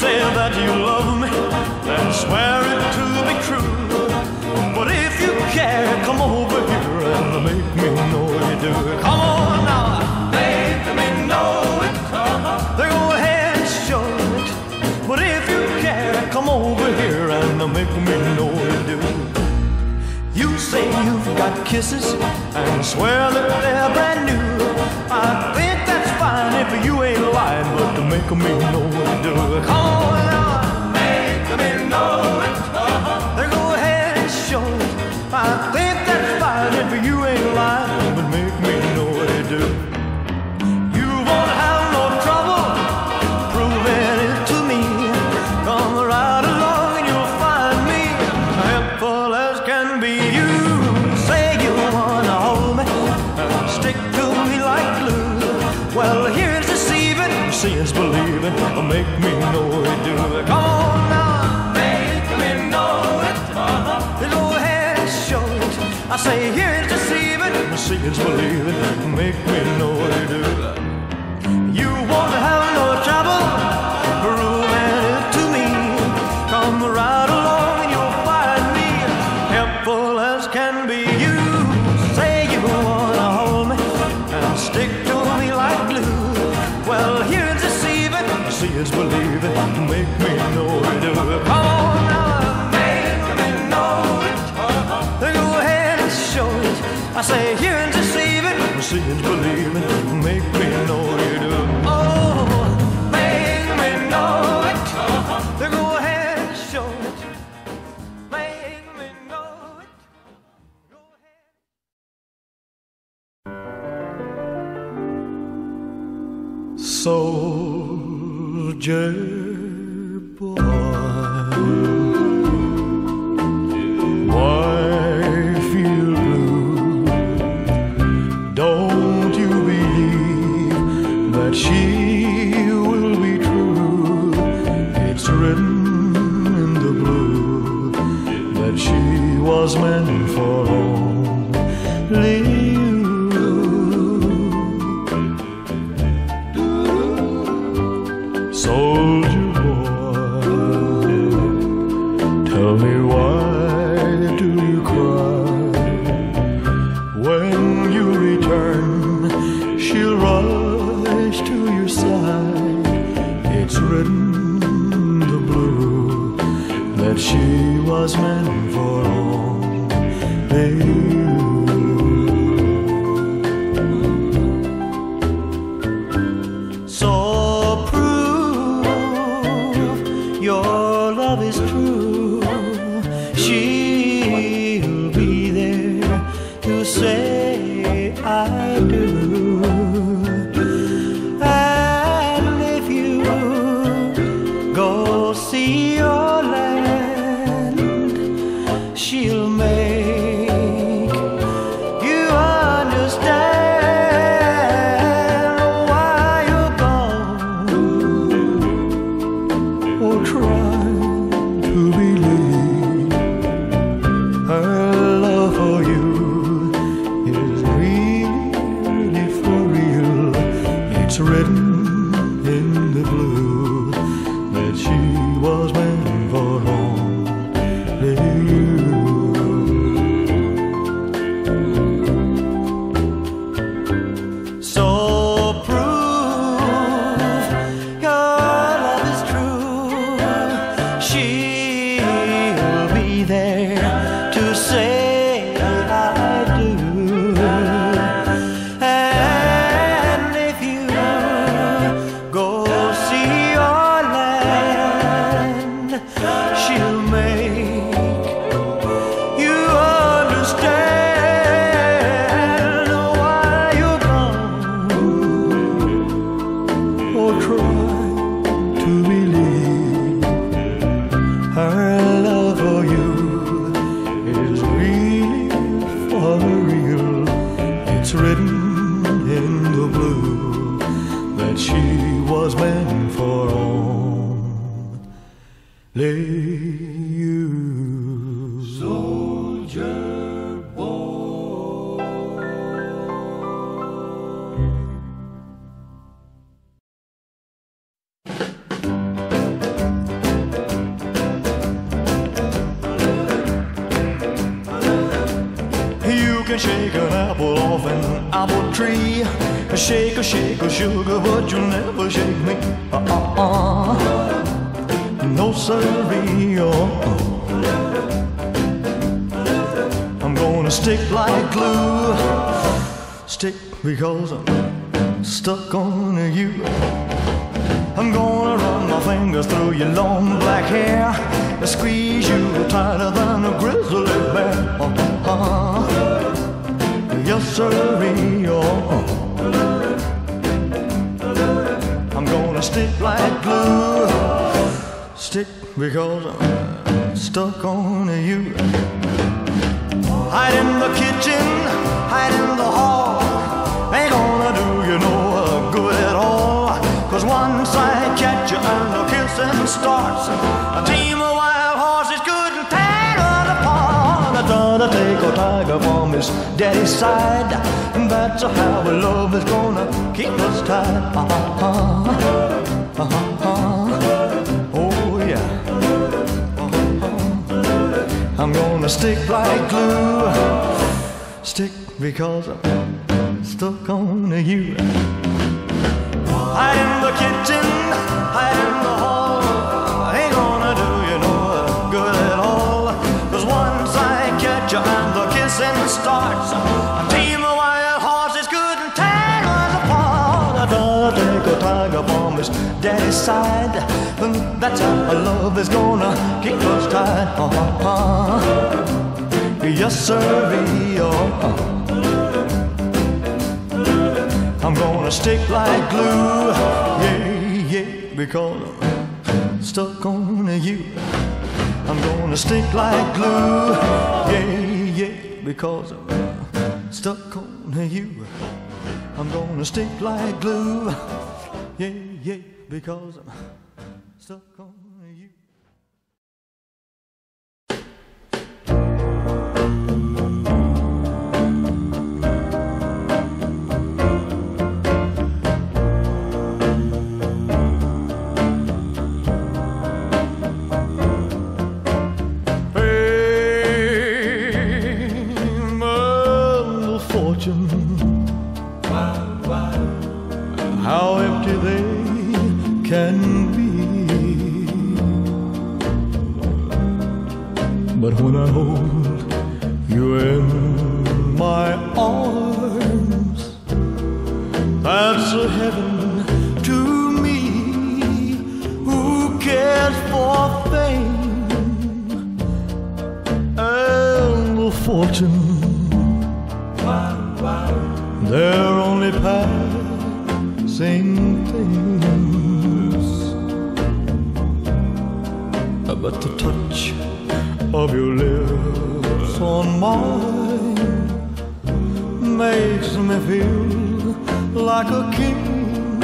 say that you love me, then swear it to be true. But if you care, come over here and make me know you do. Come on now, make me know it. Then go ahead and show it. But if you care, come over here and make me know you do. You say you've got kisses and swear that they're brand new. make me know what to do. Come on, make me know what to do. I say here's deceiving, see it's believing. Make me know what you do. Stick like glue. Stick because I'm stuck on you. Hide in the kitchen, hide in the hall. I Ain't gonna do you no good at all. Cause once I catch you and the kissing starts, a team of wild horses couldn't tear us apart. I gotta take a tiger from his daddy's side. And that's how our love is gonna keep us tied. Uh-huh. Yes. Uh-huh. I'm gonna stick like glue, yeah, yeah, because I'm stuck on you. I'm gonna stick like glue, yeah, yeah, because I'm stuck on you. I'm gonna stick like glue, yeah, yeah, because I'm stuck on when I hold you in my arms, that's a heaven to me. Who cares for fame? and the fortune. They're only passing things. But the touch of your lips on mine makes me feel like a king.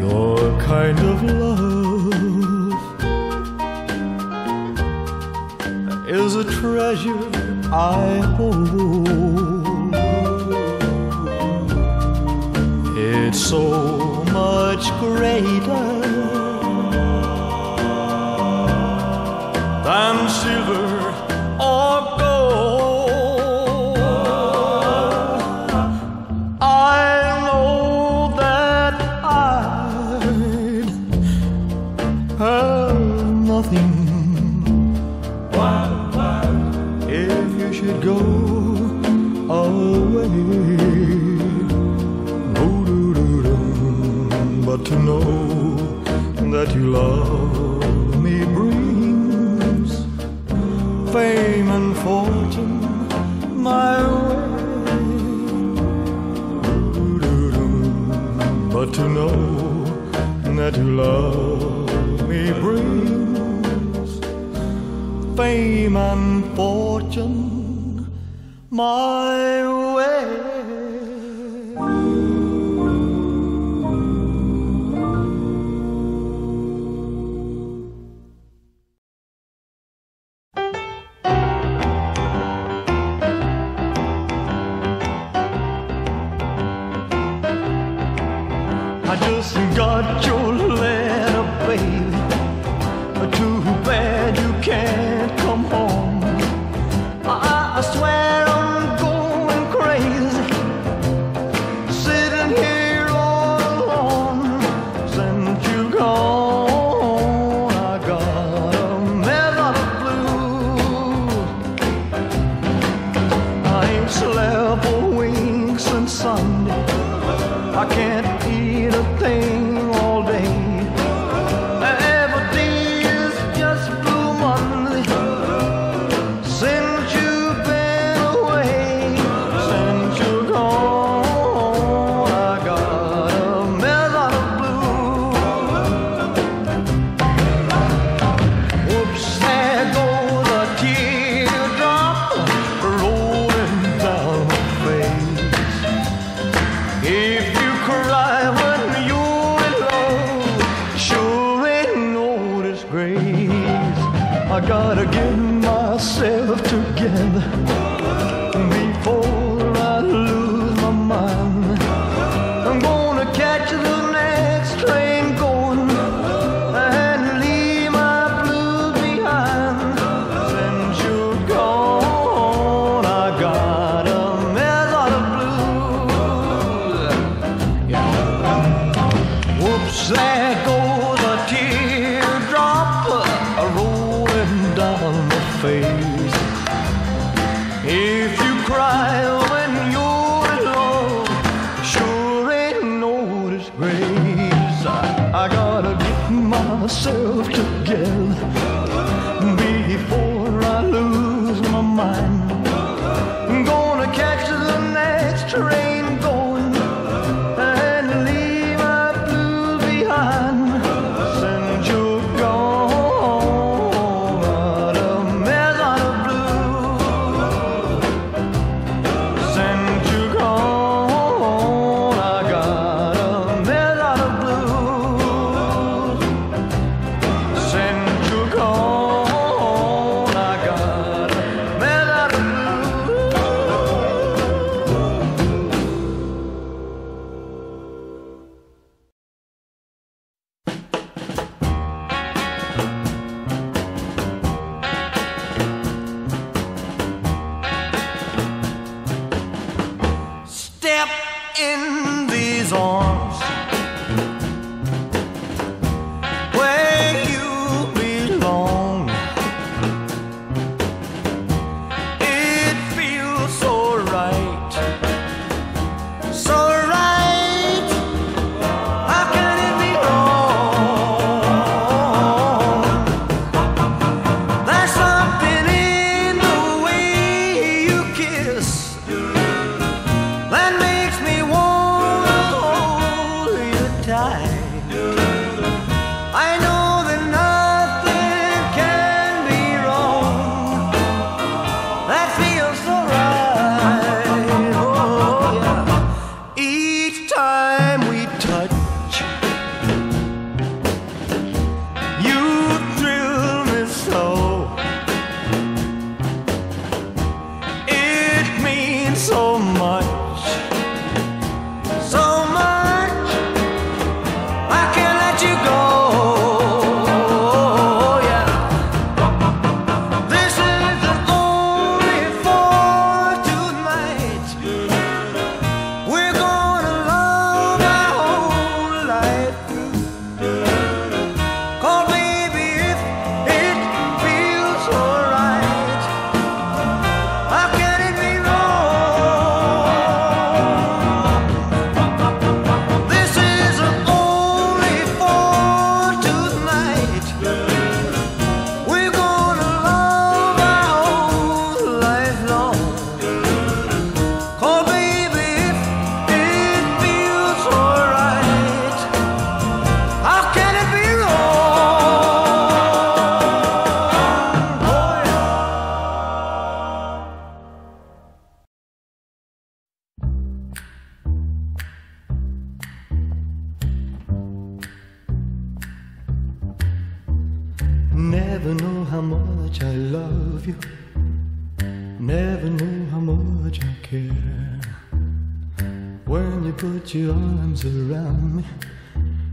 Your kind of love is a treasure I hold. It's so much greater that you love me brings fame and fortune my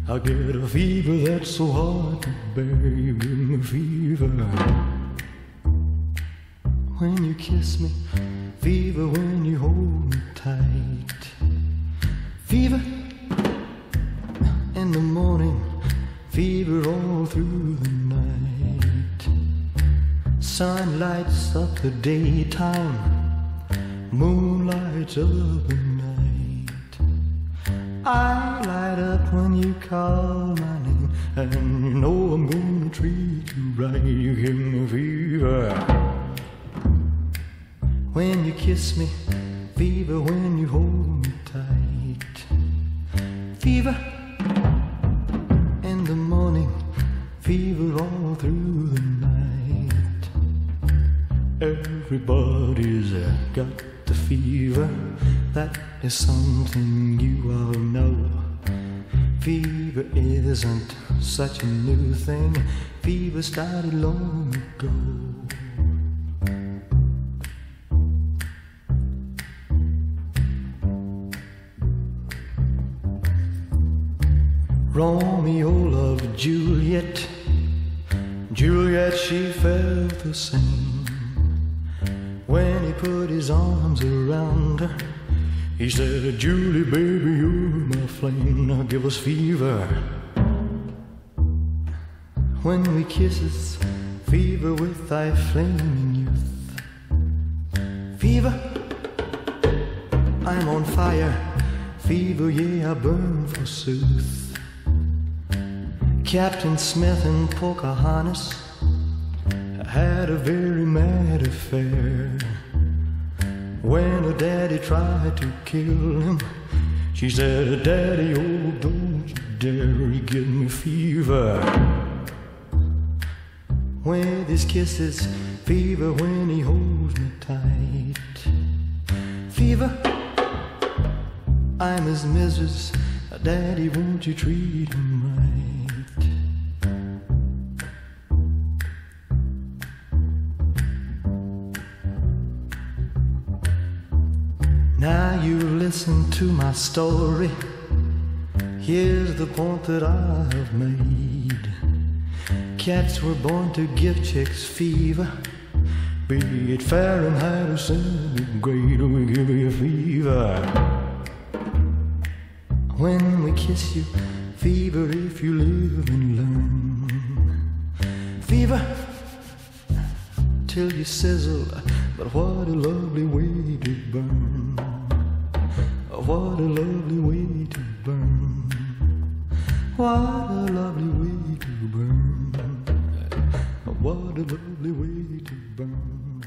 I get a fever that's so hard to bear. You the fever when you kiss me, fever when you hold me tight, fever in the morning, fever all through the night. Sun lights up the daytime, moon lights up the night. I light up when you call my name, and you know I'm gonna treat you right. You give me fever when you kiss me, fever when you hold me tight. Fever in the morning, fever all through the night. Everybody's got the fever, that is something you all know. Fever isn't such a new thing, fever started long ago. Romeo loved Juliet. Juliet, she felt the same. When he put his arms around her, he said, Julie, baby, you're my flame. Now give us fever. When we kisses, fever with thy flaming youth. Fever, I'm on fire. Fever, yeah, I burn forsooth. Captain Smith and Pocahontas had a very mad affair. When her daddy tried to kill him, she said, Daddy, oh, don't you dare he give me fever. With his kisses, fever when he holds me tight. Fever, I'm his missus. Daddy, won't you treat him right? To my story. Here's the point that I have made. Cats were born to give chicks fever. Be it Fahrenheit or centigrade, we give you fever. When we kiss you, fever if you live and learn. Fever till you sizzle, but what a lovely way to burn. What a lovely way to burn. What a lovely way to burn. What a lovely way to burn.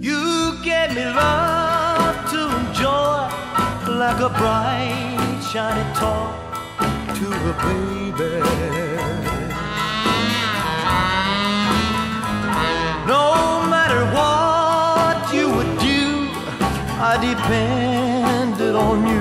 You gave me love to enjoy like a bright, shiny toy to a baby. No matter what you would do, I depended on you,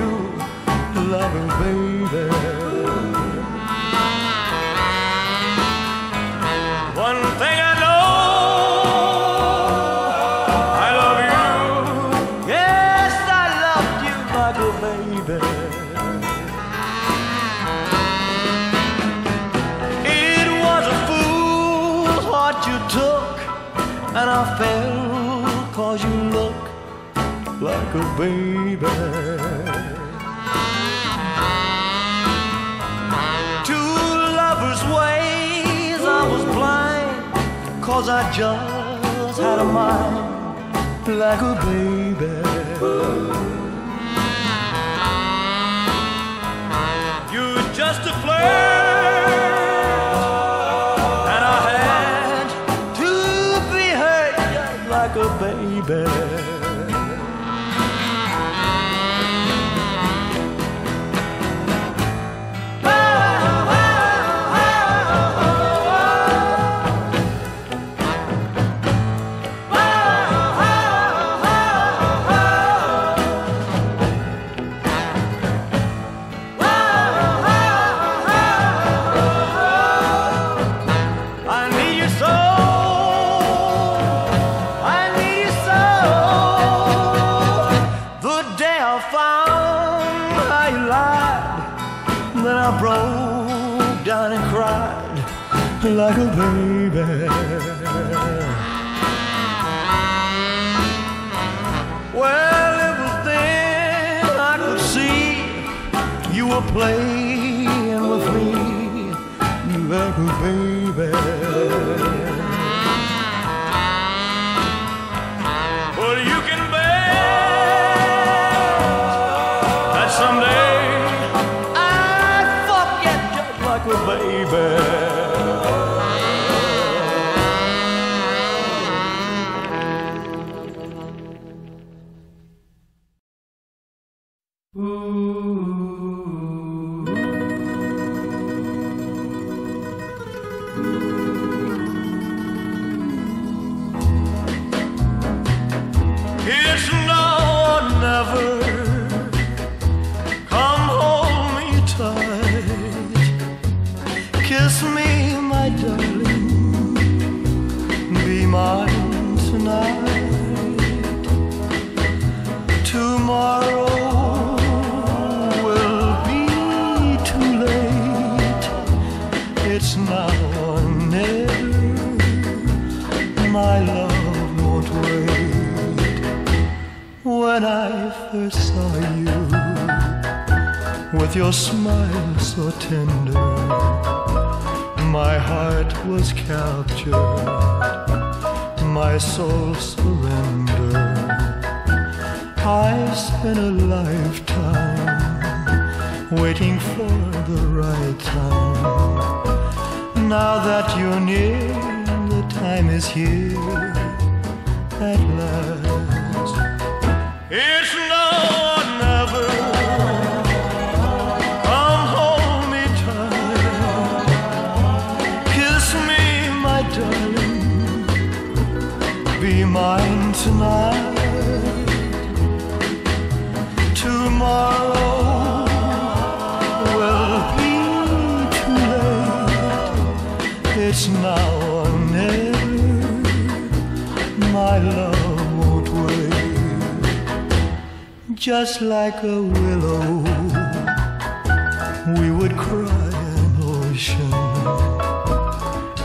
baby. Two lovers' ways, I was blind, cause I just had a mind like a baby. You're just a flirt, Or never. My love won't wait. When I first saw you, with your smile so tender, my heart was captured, my soul surrendered. I spent a lifetime waiting for the right time. Now that you're near, the time is here at last. It's Just like a willow, we would cry an ocean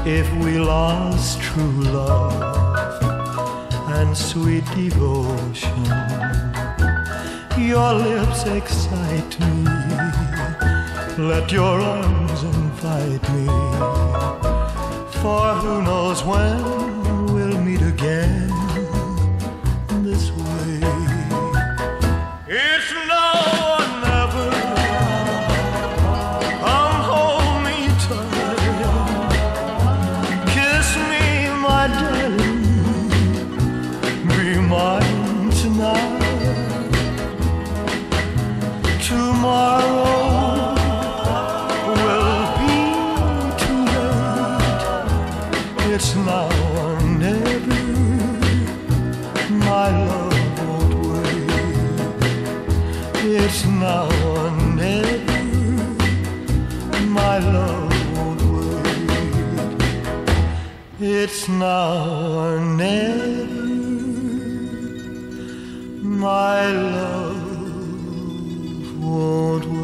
if we lost true love and sweet devotion. Your lips excite me. Let your arms invite me. For who knows when It's now or never. My love won't wait. It's now or never. My love won't wait.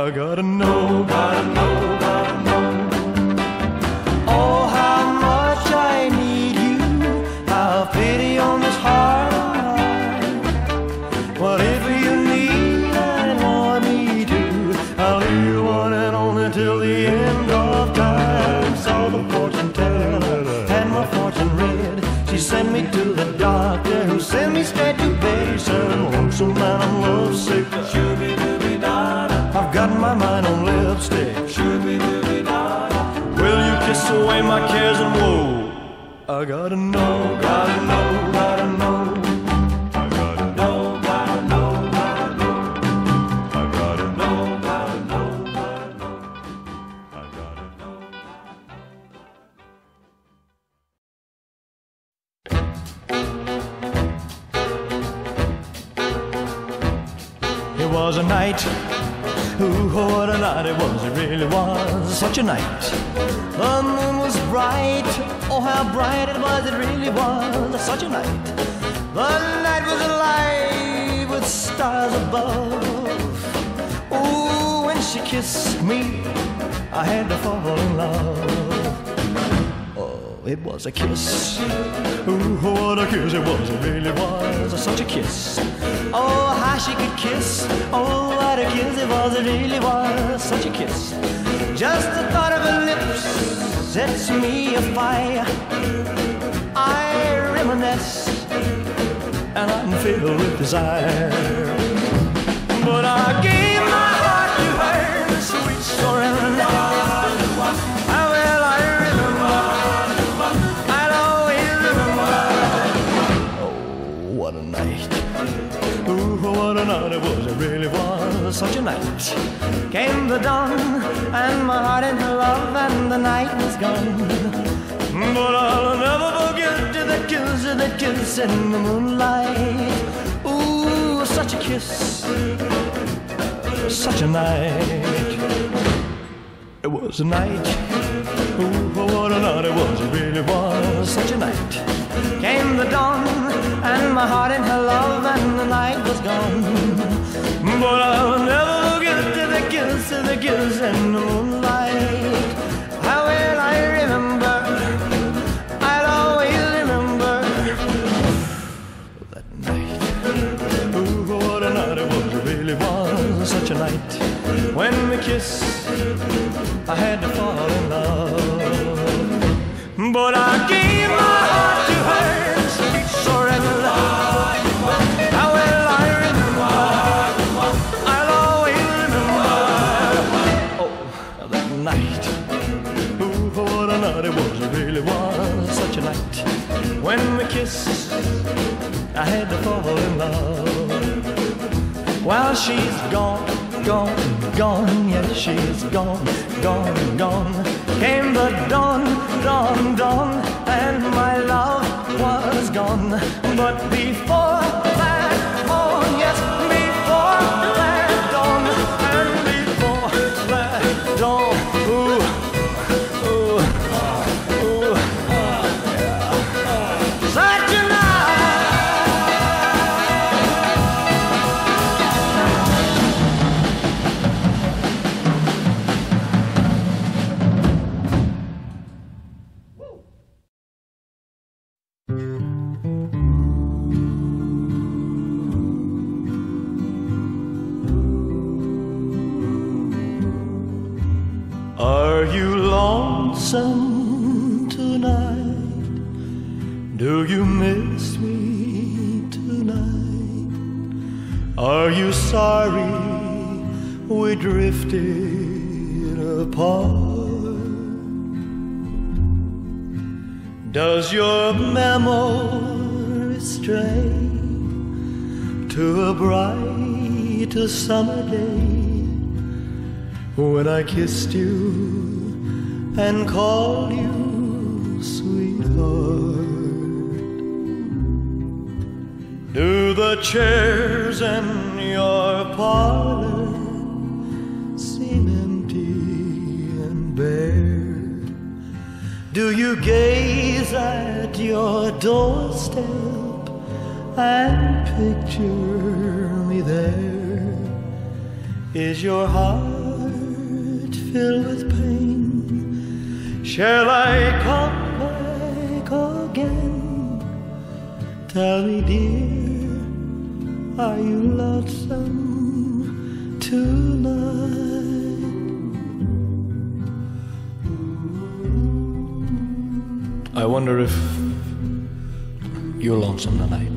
I gotta know, cares and woe? I gotta know, gotta know, It was such a night. The night was alive with stars above. Ooh, when she kissed me, I had to fall in love. Oh, it was a kiss. Ooh, what a kiss it was. It really was such a kiss. Oh, how she could kiss. Oh, what a kiss it was. It really was such a kiss. Just the thought of her lips sets me afire. I and I'm filled with desire. But I gave my heart to her, sweet surrender. How well I remember, I'll always remember. Oh, what a night. Ooh, what a night it was, it really was such a night. Came the dawn, and my heart in love, and the night was gone. But I'll never forget the kiss, the kiss in the moonlight. Ooh, such a kiss, such a night. It was a night. Ooh, what a night it was. It really was such a night. Came the dawn, and my heart in her love, and the night was gone. But I'll never forget the kiss, the kiss in the moonlight. Kissed, I had to fall in love. But I gave my heart to her, well I remember, I'll always remember. Oh, that night. What a night it was, it really was such a night. When we kissed, I had to fall in love. While she's gone, gone, gone, yes, she's gone, gone, gone. Came the dawn, dawn, dawn, and my love was gone. But before Do you miss me tonight? Are you sorry we drifted apart? Does your memory stray to a bright summer day when I kissed you and called you sweetheart? The chairs in your parlor seem empty and bare? Do you gaze at your doorstep and picture me there? Is your heart filled with pain? Shall I come back again? Tell me, dear, are you lonesome tonight? I wonder if you're lonesome tonight.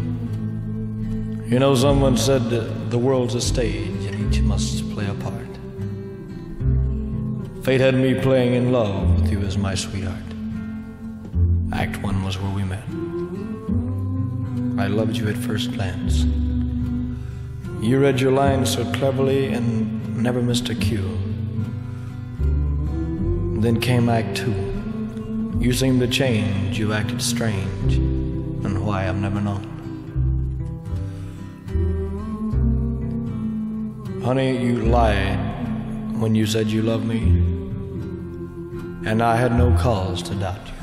You know, someone said the world's a stage and each must play a part. Fate had me playing in love with you as my sweetheart. Act one was where we met. I loved you at first glance. You read your lines so cleverly and never missed a cue. Then came Act Two. You seemed to change, you acted strange, and why I've never known. Honey, you lied when you said you loved me, and I had no cause to doubt you.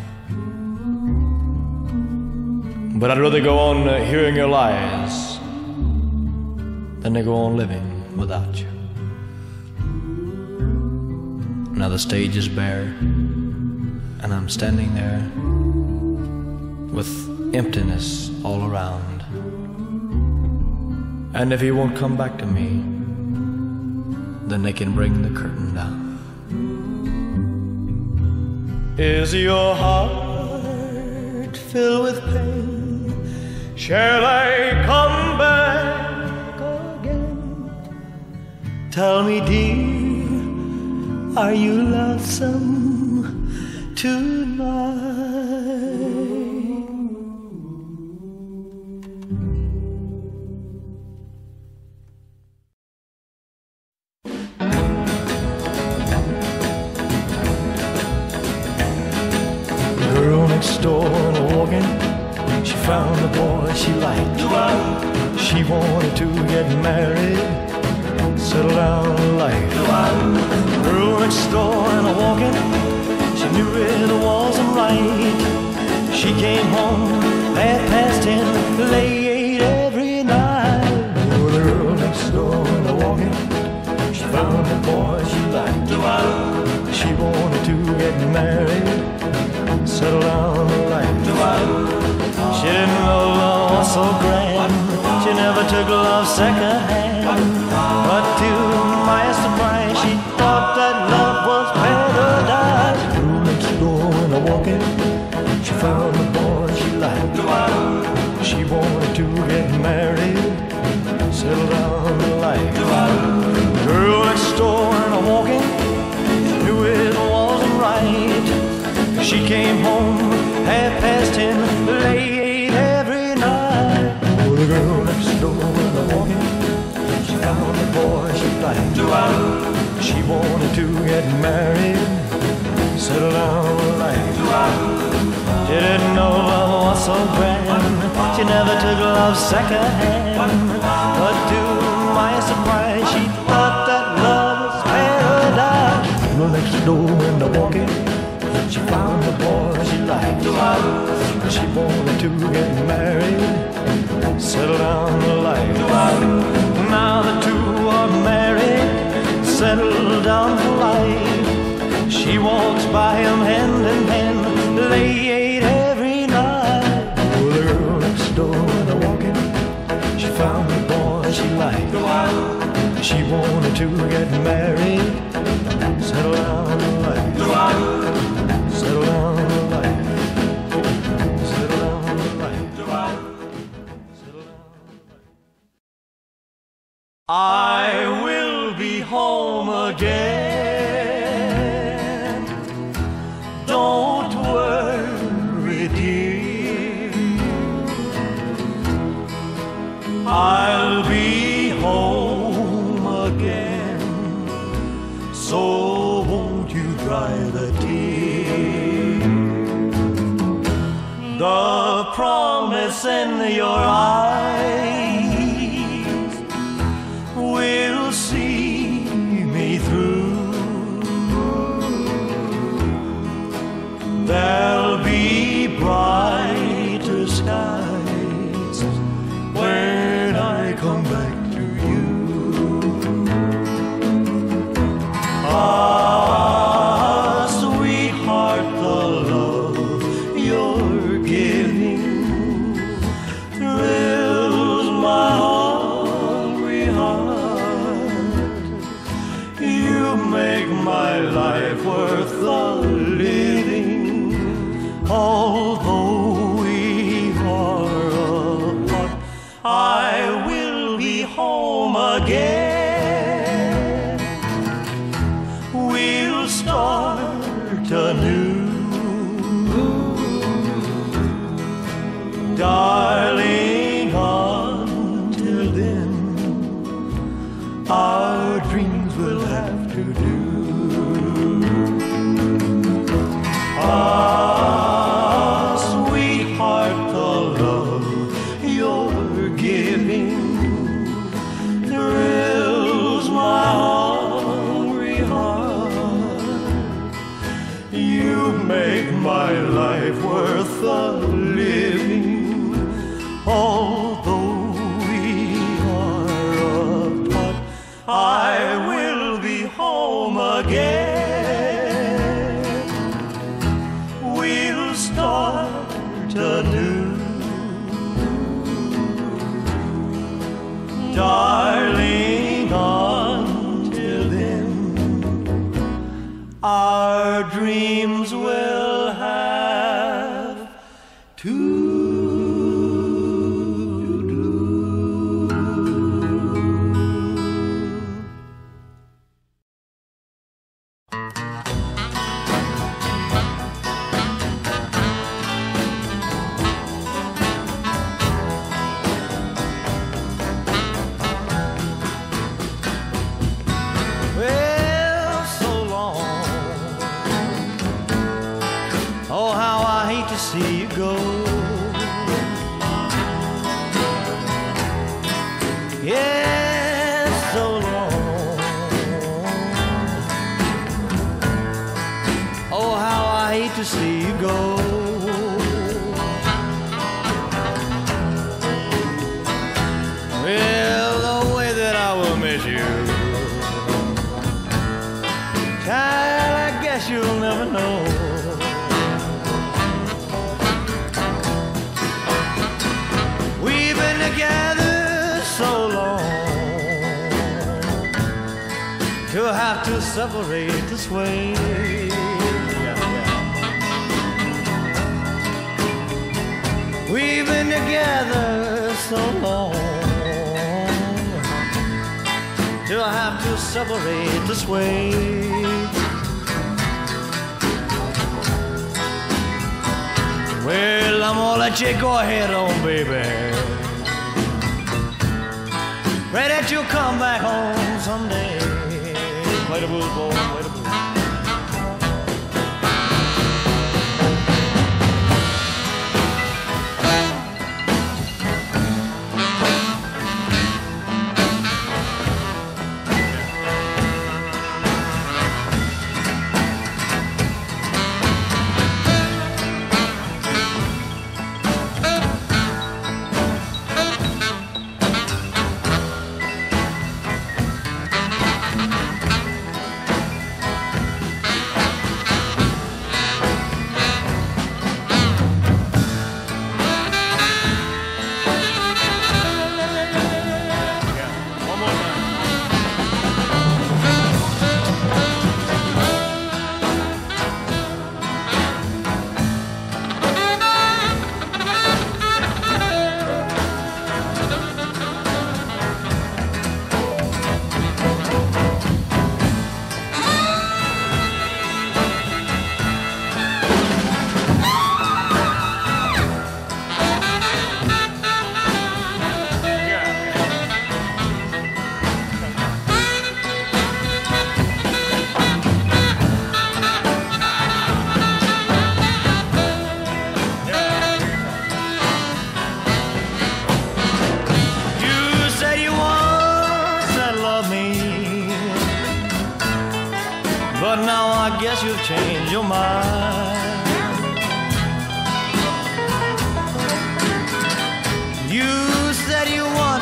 But I'd rather go on uh, hearing your lies than to go on living without you. Now the stage is bare, and I'm standing there with emptiness all around. And if he won't come back to me, then they can bring the curtain down. Is your heart filled with pain? Shall I come back Tell me, dear, are you lonesome tonight? But to my surprise, she thought that love was paradise. The next door and a walking, she found the boy she liked. She wanted to get married, settle down in life. Now the two are married, settled down for life. She walks by him hand in hand, late She wanted to get married, settle down oh, your arms. to have to separate this way. We've been together so long to have to separate this way. Well, I'm gonna let you go ahead on, baby. Pray that you'll come back home someday. Later, Bulls Bowl. Later, Bulls.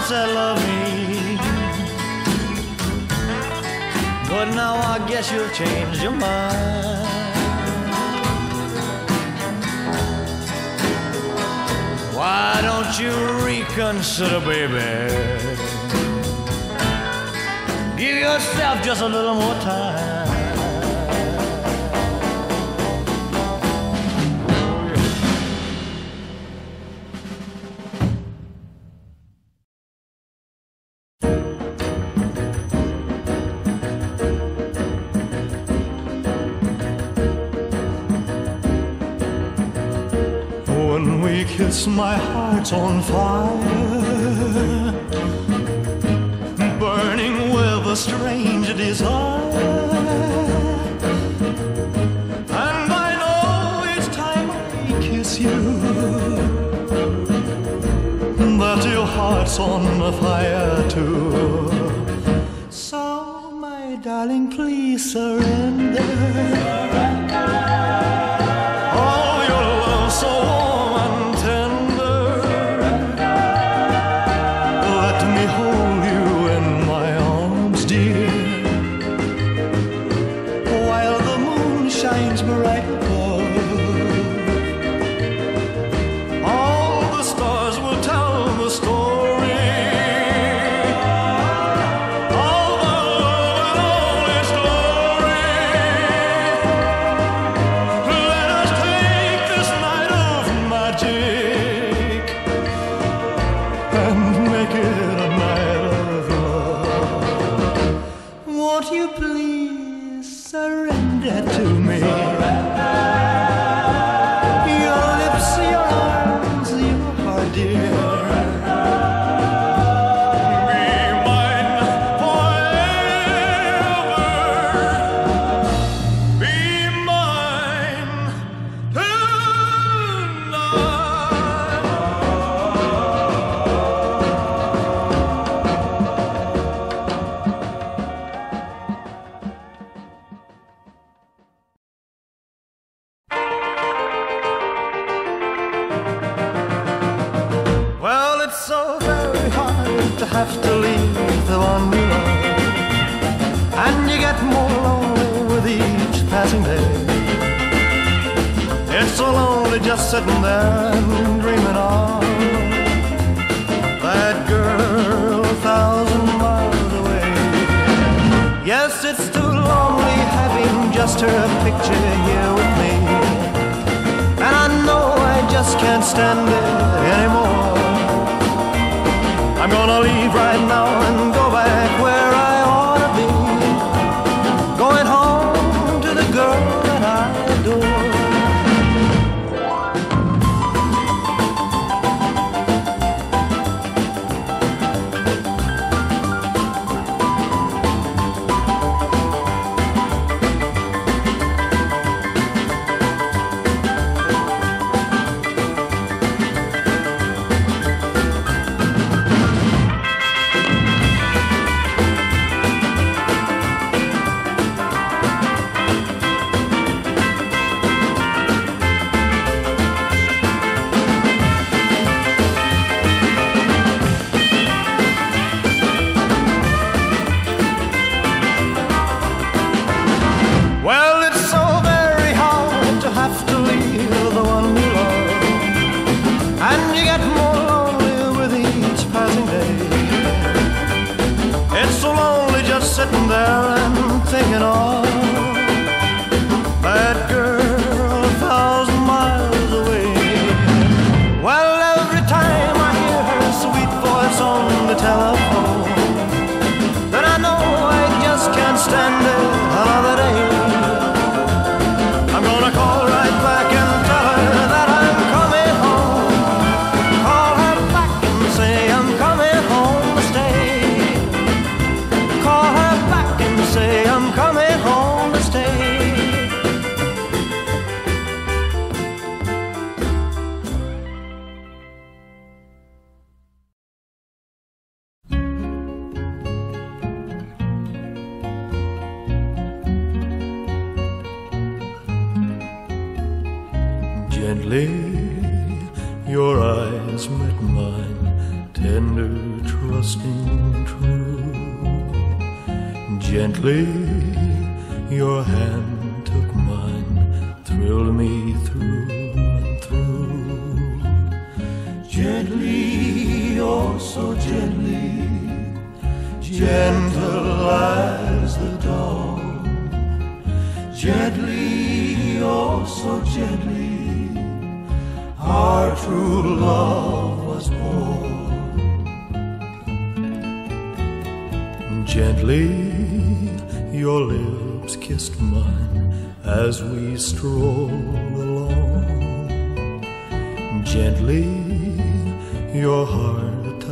salami. But now I guess you've changed your mind. Why don't you reconsider, baby? Give yourself just a little more time. my heart's on fire, burning with a strange desire. And I know it's time I kiss you that your heart's on fire too. So, my darling, please surrender. surrender.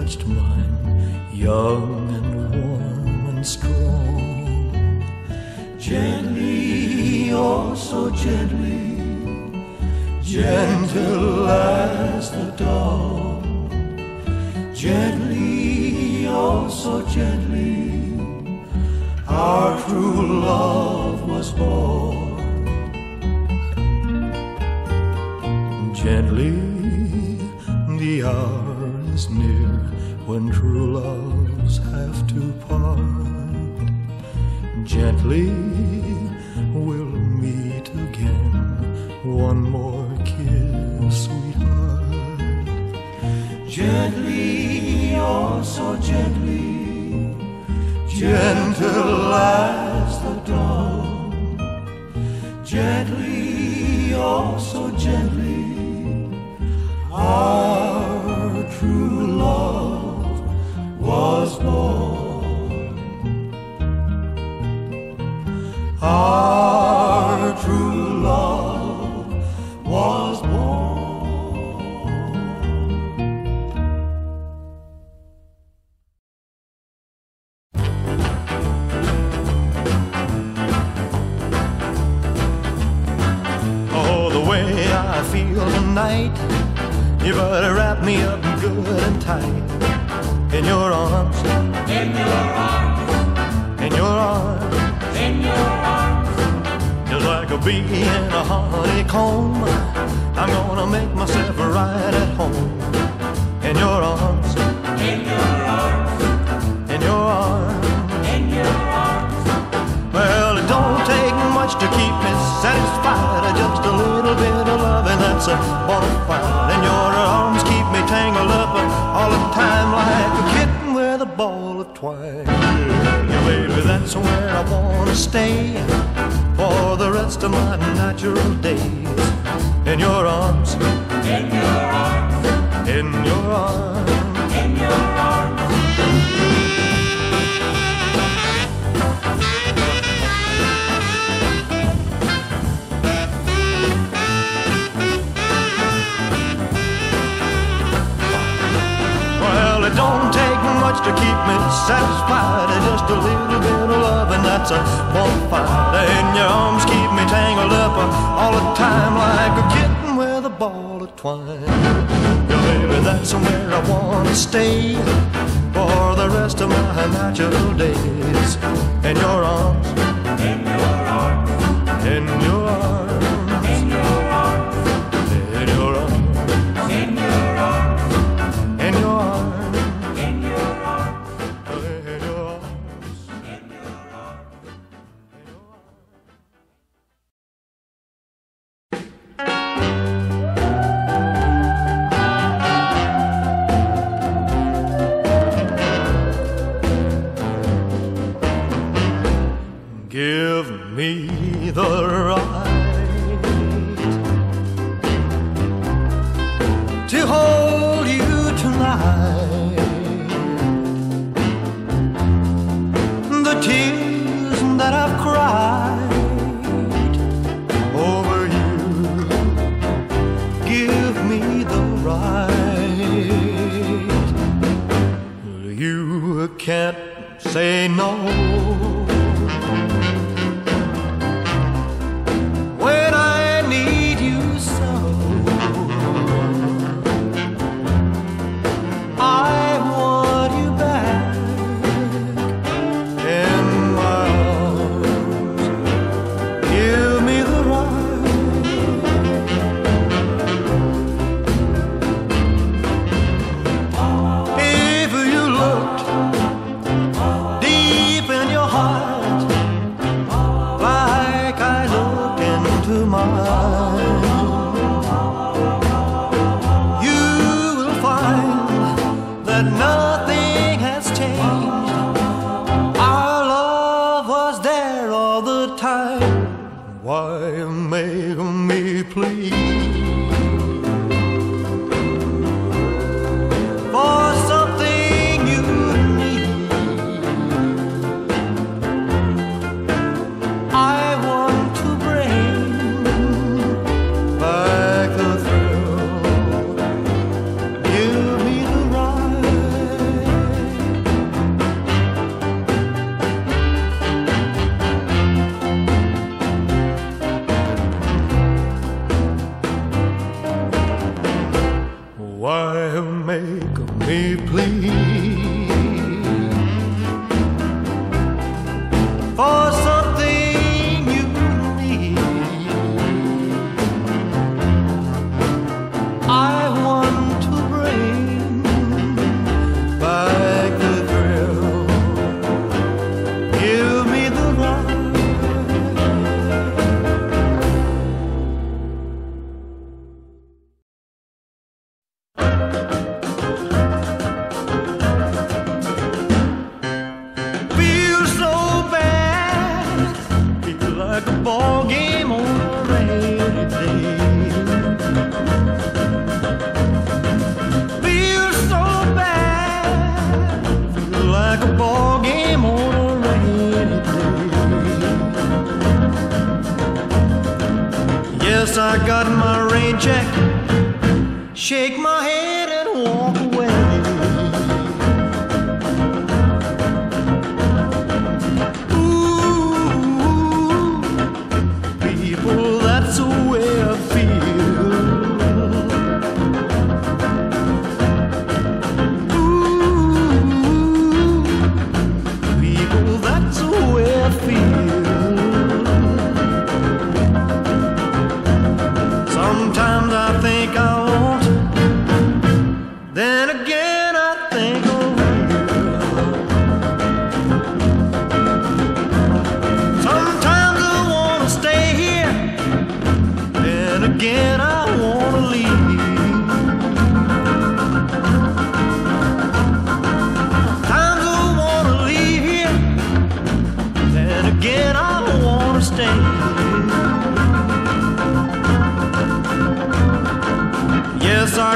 touched mine, young and warm and strong. Gently, oh so gently, gentle as the Gently, oh so gently, gentle as the dawn. Gently, oh so gently, our true love was born. Our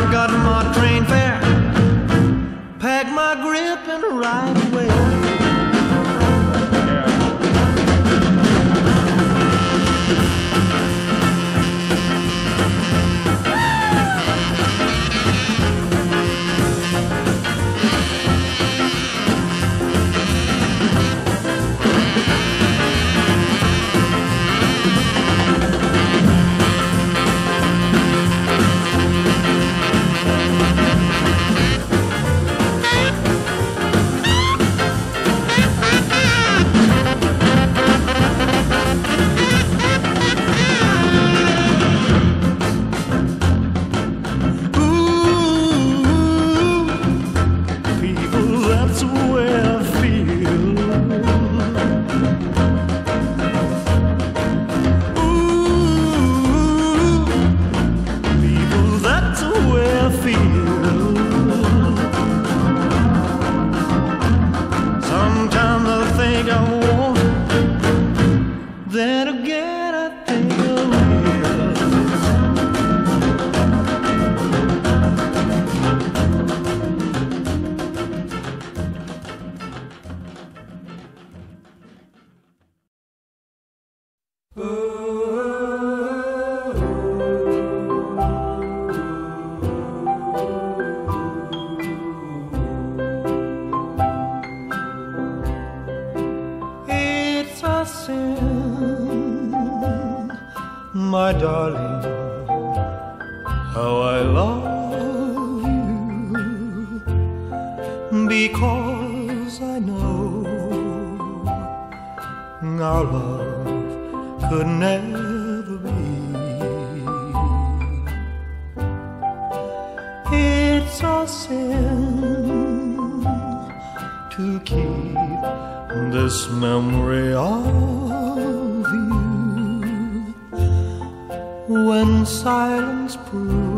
Lord got my train fare. love you when silence proves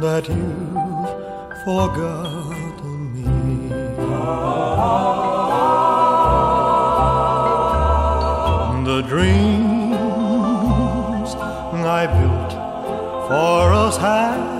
that you've forgotten me. The dreams I built for us have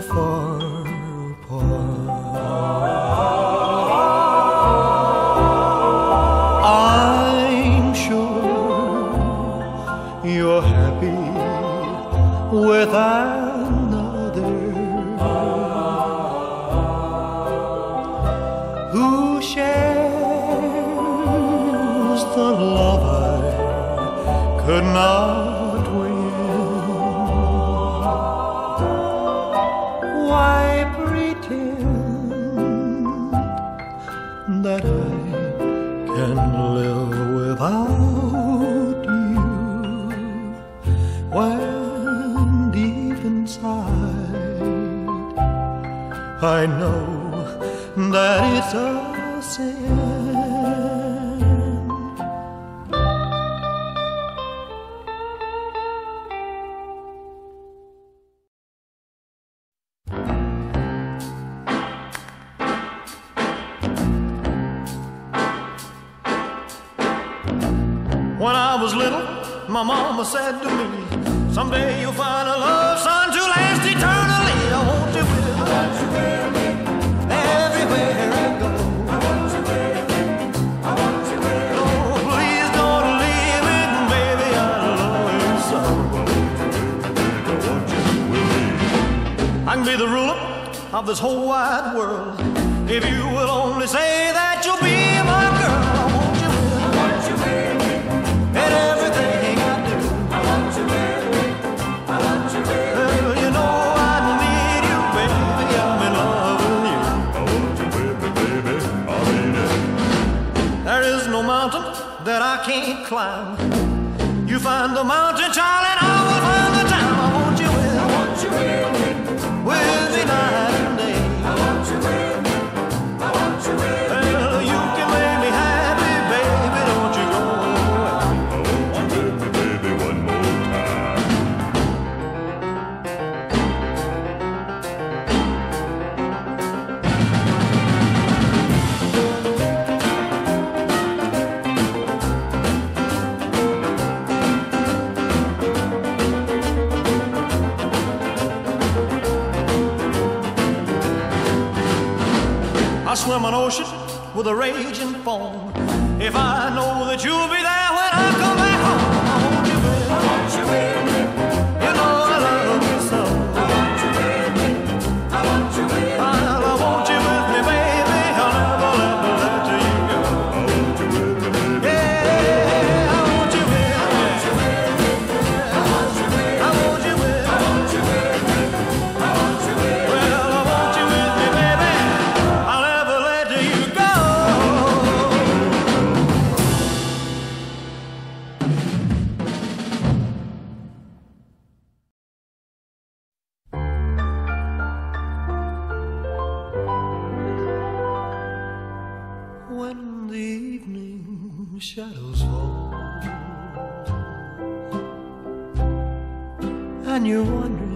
far I know that it's a sin. When I was little, my mama said to me, Someday you'll find a love, be the ruler of this whole wide world. If you will only say that you'll be my girl, I want you with me. In everything I do. Well, you know I need you, baby. I'm in love with you. There is no mountain that I can't climb. You find the mountain, child, and I will find the swim an ocean with a raging foam. If I know that you'll be shadows fall. And you're wondering